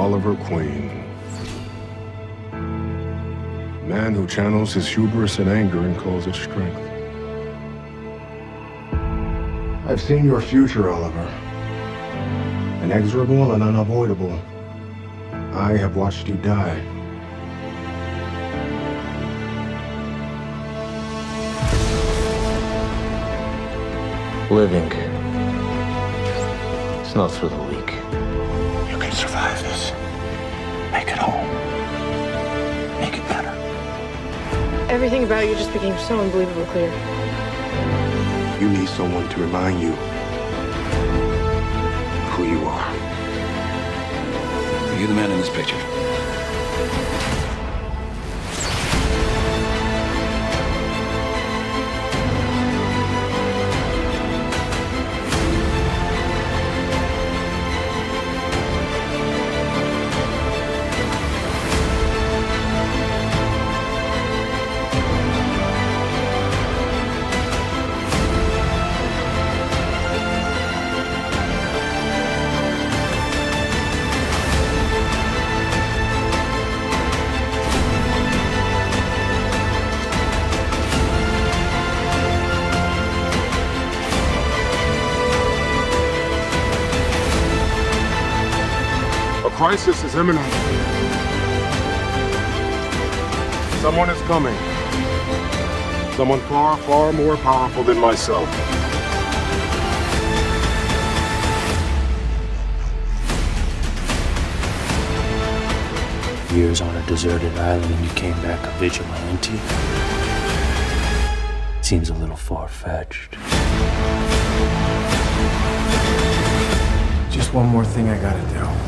Oliver Queen. Man who channels his hubris and anger and calls it strength. I've seen your future, Oliver. Inexorable and unavoidable. I have watched you die. Living. It's not for the weak. You can survive this. Make it home. Make it better. Everything about you just became so unbelievably clear. You need someone to remind you who you are. Are you the man in this picture? Crisis is imminent. Someone is coming. Someone far, far more powerful than myself. Years on a deserted island and you came back a vigilante? Seems a little far-fetched. Just one more thing I gotta do.